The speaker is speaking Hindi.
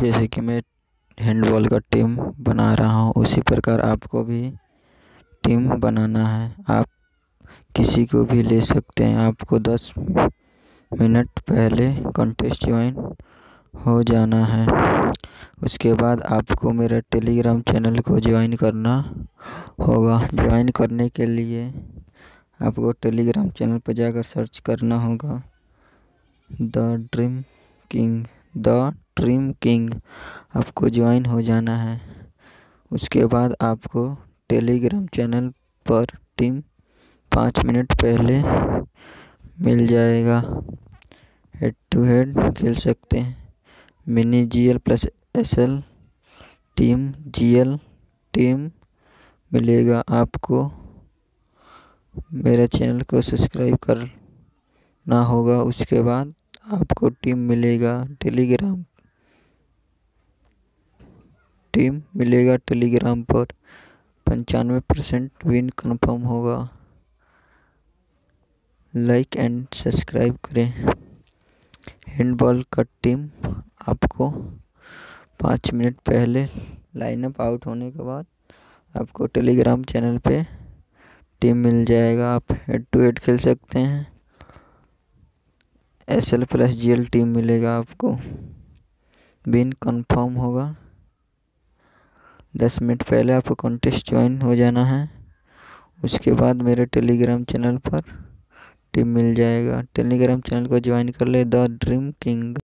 जैसे कि मैं हैंडबॉल का टीम बना रहा हूँ, उसी प्रकार आपको भी टीम बनाना है। आप किसी को भी ले सकते हैं। आपको दस मिनट पहले कॉन्टेस्ट ज्वाइन हो जाना है। उसके बाद आपको मेरा टेलीग्राम चैनल को ज्वाइन करना होगा। ज्वाइन करने के लिए आपको टेलीग्राम चैनल पर जाकर सर्च करना होगा। The dream king the dream king. आपको ज्वाइन हो जाना है। उसके बाद आपको टेलीग्राम चैनल पर टीम पाँच मिनट पहले मिल जाएगा। हेड टू हेड खेल सकते हैं। Mini G L plus S L team G L team मिलेगा आपको। मेरे चैनल को सब्सक्राइब करना होगा। उसके बाद आपको टीम मिलेगा टेलीग्राम। टीम मिलेगा टेलीग्राम पर। पंचानवे परसेंट विन कंफर्म होगा। लाइक एंड सब्सक्राइब करें। हैंडबॉल का टीम आपको पाँच मिनट पहले लाइनअप आउट होने के बाद आपको टेलीग्राम चैनल पे टीम मिल जाएगा। आप हेड टू हेड खेल सकते हैं। S L plus G L team मिलेगा आपको। बिन कंफर्म होगा। दस मिनट पहले आपको कॉन्टेस्ट ज्वाइन हो जाना है। उसके बाद मेरे टेलीग्राम चैनल पर टीम मिल जाएगा। टेलीग्राम चैनल को ज्वाइन कर ले द ड्रीम किंग